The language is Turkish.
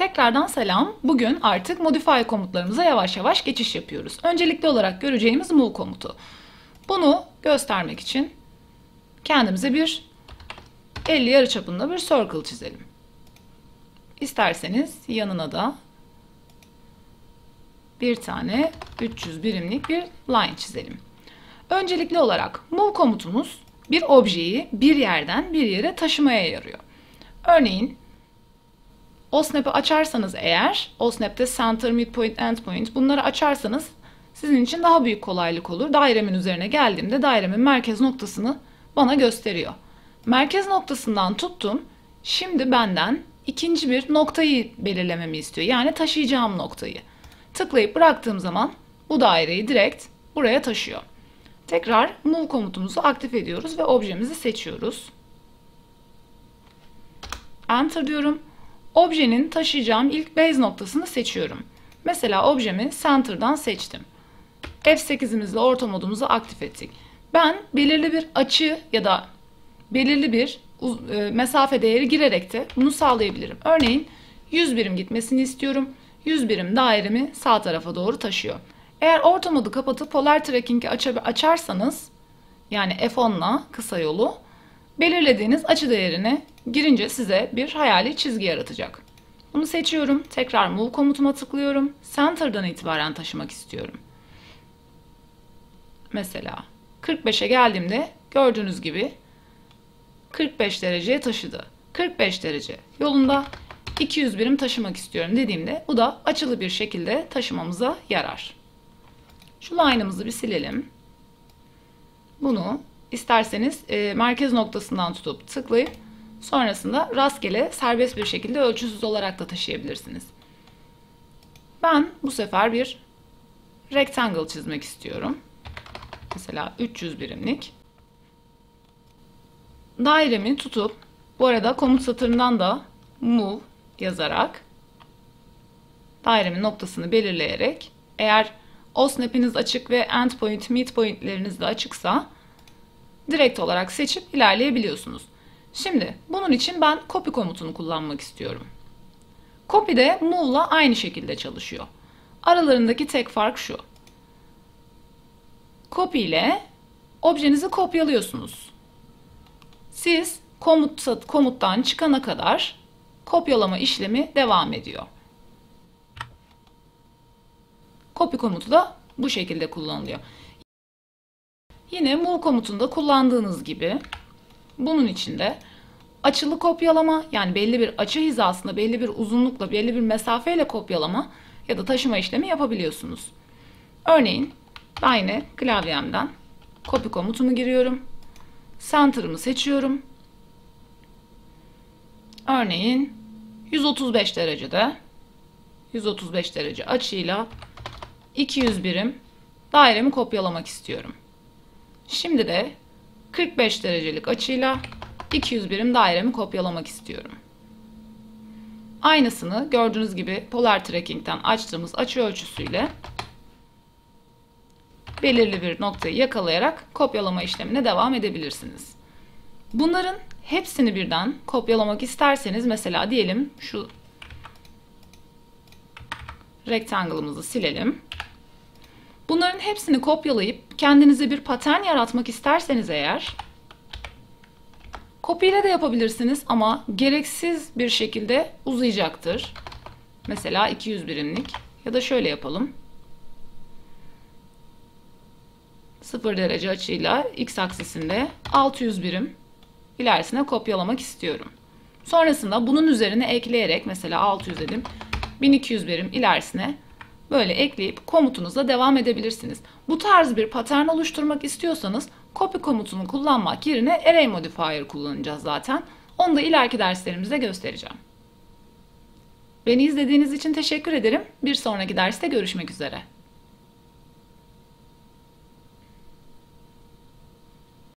Tekrardan selam. Bugün artık modify komutlarımıza yavaş yavaş geçiş yapıyoruz. Öncelikli olarak göreceğimiz move komutu. Bunu göstermek için kendimize bir 50 yarıçapında bir circle çizelim. İsterseniz yanına da bir tane 300 birimlik bir line çizelim. Öncelikli olarak move komutumuz bir objeyi bir yerden bir yere taşımaya yarıyor. Örneğin OSNAP'ı açarsanız eğer, OSNAP'te center, midpoint, endpoint bunları açarsanız sizin için daha büyük kolaylık olur. Dairemin üzerine geldiğimde dairemin merkez noktasını bana gösteriyor. Merkez noktasından tuttum. Şimdi benden ikinci bir noktayı belirlememi istiyor. Yani taşıyacağım noktayı. Tıklayıp bıraktığım zaman bu daireyi direkt buraya taşıyor. Tekrar move komutumuzu aktif ediyoruz ve objemizi seçiyoruz. Enter diyorum. Objenin taşıyacağım ilk base noktasını seçiyorum. Mesela objemi center'dan seçtim. F8'imizle orta modumuzu aktif ettik. Ben belirli bir açı ya da belirli bir e, mesafe değeri girerek de bunu sağlayabilirim. Örneğin 100 birim gitmesini istiyorum. 100 birim dairemi sağ tarafa doğru taşıyor. Eğer orta modu kapatıp polar tracking'i açarsanız yani F10'la kısa yolu belirlediğiniz açı değerini girince size bir hayali çizgi yaratacak. Bunu seçiyorum. Tekrar move komutuma tıklıyorum. Center'dan itibaren taşımak istiyorum. Mesela 45'e geldiğimde gördüğünüz gibi 45 dereceye taşıdı. 45 derece yolunda 200 birim taşımak istiyorum dediğimde bu da açılı bir şekilde taşımamıza yarar. Şu line'ımızı bir silelim. Bunu isterseniz e, merkez noktasından tutup tıklayıp sonrasında rastgele serbest bir şekilde ölçüsüz olarak da taşıyabilirsiniz. Ben bu sefer bir rectangle çizmek istiyorum. Mesela 300 birimlik. Dairemi tutup bu arada komut satırından da move yazarak dairemin noktasını belirleyerek eğer o snap'iniz açık ve endpoint, midpoint'leriniz de açıksa direkt olarak seçip ilerleyebiliyorsunuz. Şimdi bunun için ben copy komutunu kullanmak istiyorum. Copy de move'la aynı şekilde çalışıyor. Aralarındaki tek fark şu. Copy ile objenizi kopyalıyorsunuz. Siz komut, komuttan çıkana kadar kopyalama işlemi devam ediyor. Copy komutu da bu şekilde kullanılıyor. Yine move komutunda kullandığınız gibi bunun içinde açılı kopyalama yani belli bir açı hizasında belli bir uzunlukla belli bir mesafeyle kopyalama ya da taşıma işlemi yapabiliyorsunuz. Örneğin ben yine klavyemden copy komutumu giriyorum. Center'ımı seçiyorum. Örneğin 135 derecede 135 derece açıyla 200 birim dairemi kopyalamak istiyorum. Şimdi de 45 derecelik açıyla 200 birim dairemi kopyalamak istiyorum. Aynısını gördüğünüz gibi Polar Tracking'den açtığımız açı ölçüsüyle belirli bir noktayı yakalayarak kopyalama işlemine devam edebilirsiniz. Bunların hepsini birden kopyalamak isterseniz mesela diyelim şu rectangle'ımızı silelim. Bunların hepsini kopyalayıp kendinize bir patern yaratmak isterseniz eğer kopyayla de yapabilirsiniz ama gereksiz bir şekilde uzayacaktır. Mesela 200 birimlik ya da şöyle yapalım. 0 derece açıyla x aksisinde 600 birim ilerisine kopyalamak istiyorum. Sonrasında bunun üzerine ekleyerek mesela 600 dedim 1200 birim ilerisine böyle ekleyip komutunuza devam edebilirsiniz. Bu tarz bir patern oluşturmak istiyorsanız copy komutunu kullanmak yerine array modifier kullanacağız zaten. Onu da ileriki derslerimizde göstereceğim. Beni izlediğiniz için teşekkür ederim. Bir sonraki derste görüşmek üzere.